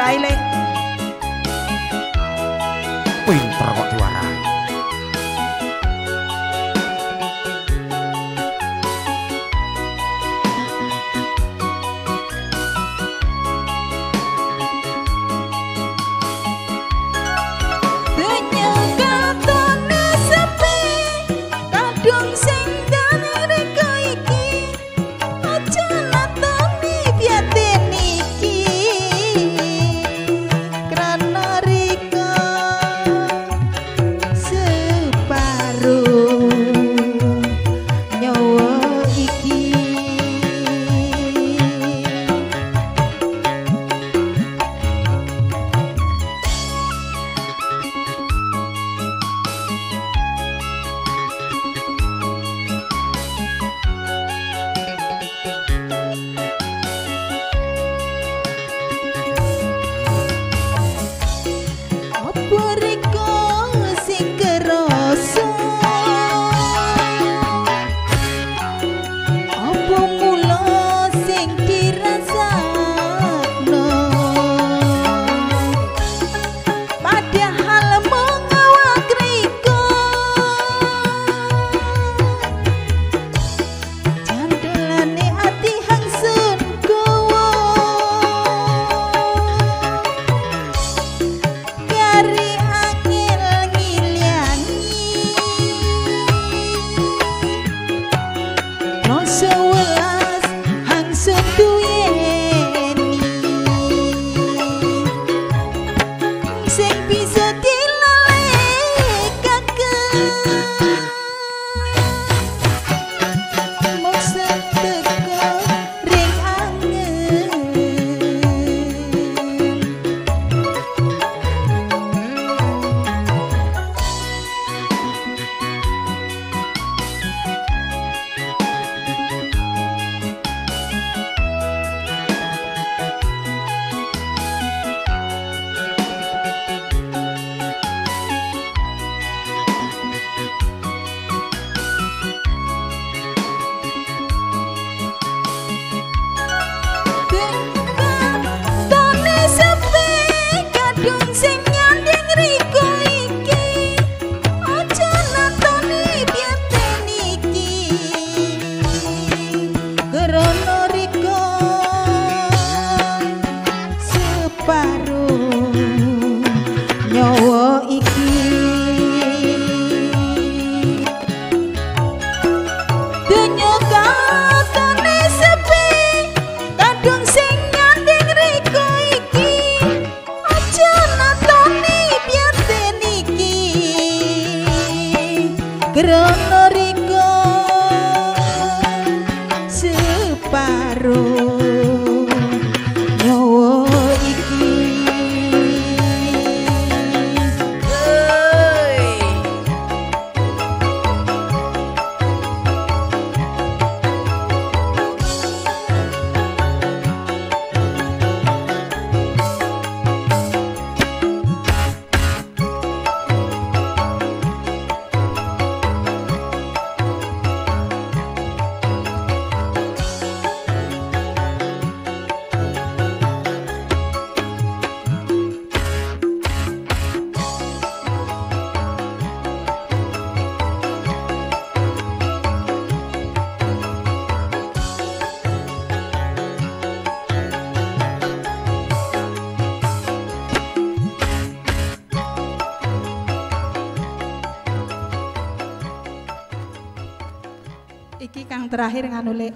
kaile. Pinter kok grana terakhir nganule